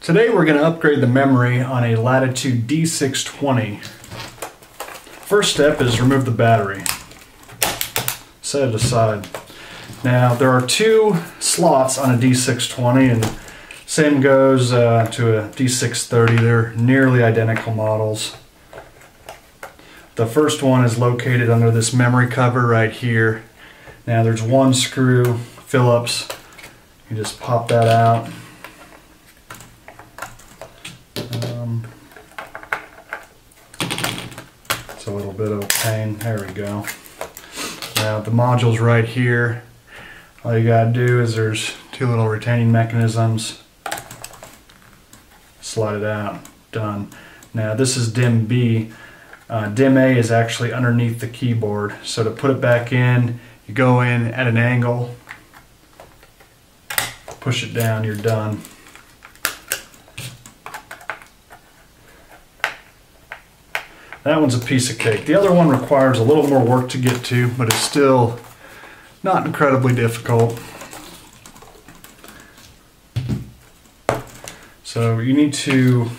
Today we're going to upgrade the memory on a Latitude D620. First step is remove the battery. Set it aside. Now there are two slots on a D620 and same goes uh, to a D630. They're nearly identical models. The first one is located under this memory cover right here. Now there's one screw, Phillips. You just pop that out. It's a little bit of a pain. There we go. Now the module's right here. All you gotta do is there's two little retaining mechanisms. Slide it out. Done. Now this is DIMM B. Uh, DIMM A is actually underneath the keyboard. So to put it back in, you go in at an angle, push it down, you're done. That one's a piece of cake. The other one requires a little more work to get to, but it's still not incredibly difficult. So you need to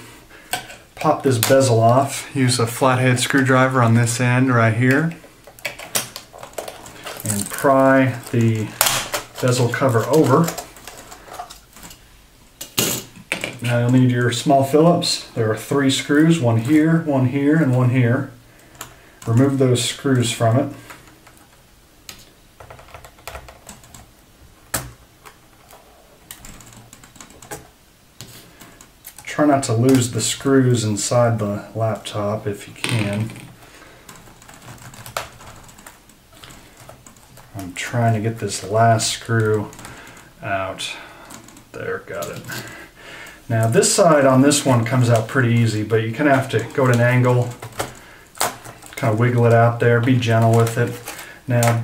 pop this bezel off. Use a flathead screwdriver on this end right here. And pry the bezel cover over. Now you'll need your small Phillips. There are three screws, one here, one here, and one here. Remove those screws from it. Try not to lose the screws inside the laptop if you can. I'm trying to get this last screw out. There, got it. Now this side on this one comes out pretty easy, but you kind of have to go at an angle, kind of wiggle it out there, be gentle with it. Now,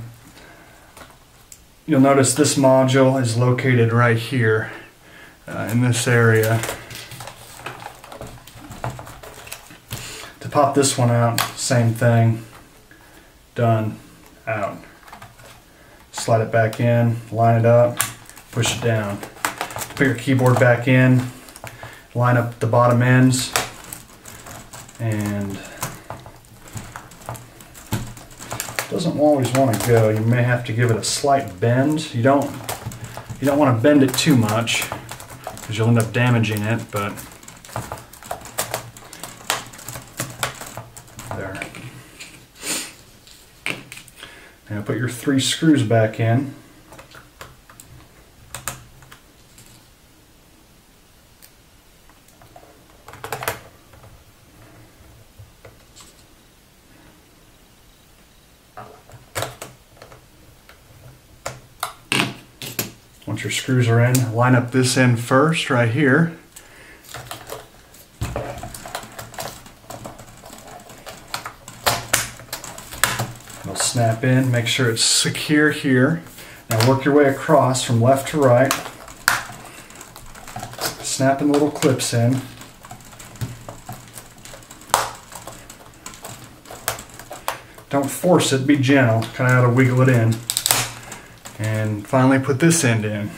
you'll notice this module is located right here uh, in this area. To pop this one out, same thing, done, out. Slide it back in, line it up, push it down. Put your keyboard back in, line up the bottom ends, and doesn't always want to go. You may have to give it a slight bend. You don't you don't want to bend it too much because you'll end up damaging it, but there. Now put your three screws back in. Once your screws are in, line up this end first right here. It'll snap in, make sure it's secure here. Now work your way across from left to right. Snapping the little clips in. Don't force it, be gentle, kind of how to wiggle it in. And finally put this end in.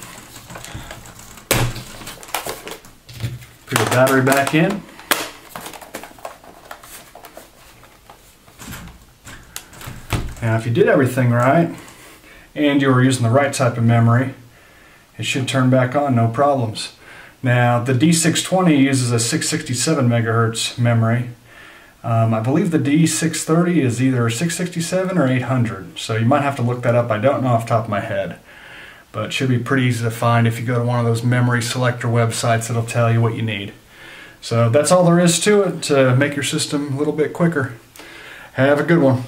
Put the battery back in. Now if you did everything right, and you were using the right type of memory, it should turn back on, no problems. Now the D620 uses a 667 megahertz memory. Um, I believe the D630 is either 667 or 800, so you might have to look that up. I don't know off the top of my head, but it should be pretty easy to find if you go to one of those memory selector websites that'll tell you what you need. So that's all there is to it to make your system a little bit quicker. Have a good one.